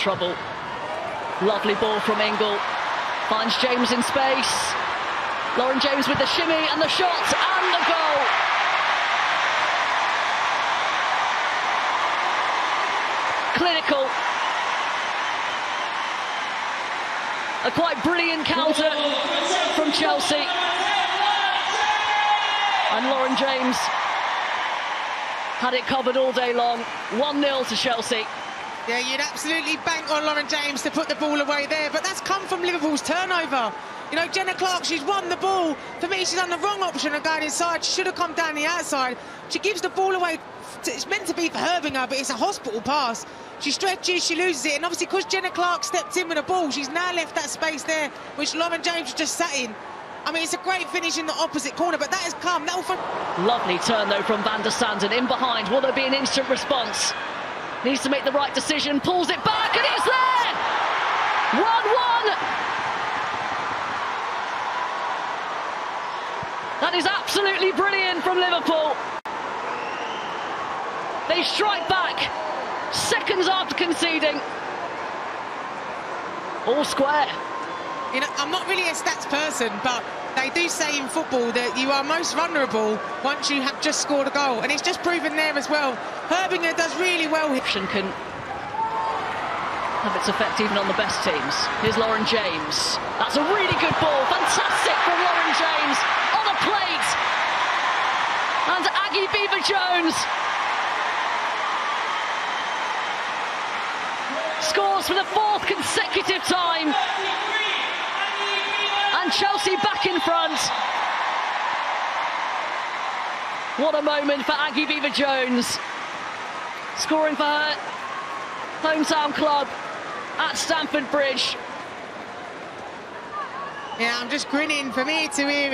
Trouble. Lovely ball from Ingle. Finds James in space. Lauren James with the shimmy and the shot and the goal. Clinical. A quite brilliant counter from Chelsea. And Lauren James had it covered all day long. 1 0 to Chelsea. Yeah, you'd absolutely bank on Lauren James to put the ball away there, but that's come from Liverpool's turnover. You know, Jenna Clark, she's won the ball. For me, she's done the wrong option of going inside. She should have come down the outside. She gives the ball away. It's meant to be for Höbinger, but it's a hospital pass. She stretches, she loses it, and obviously because Jenna Clark stepped in with the ball, she's now left that space there, which Lauren James just sat in. I mean, it's a great finish in the opposite corner, but that has come. That will... Lovely turn, though, from Van de Sanden. In behind, will there be an instant response? Needs to make the right decision, pulls it back, and it's there! 1-1! That is absolutely brilliant from Liverpool. They strike back seconds after conceding. All square. You know, I'm not really a stats person, but they do say in football that you are most vulnerable once you have just scored a goal, and it's just proven there as well. Höbinger does really well. Action can have its effect even on the best teams. Here's Lauren James. That's a really good ball. Fantastic from Lauren James on a plate. And Aggie Beever-Jones scores for the fourth consecutive time. And Chelsea back in front. What a moment for Aggie Beever-Jones. Scoring for her hometown club at Stamford Bridge. Yeah, I'm just grinning from ear to ear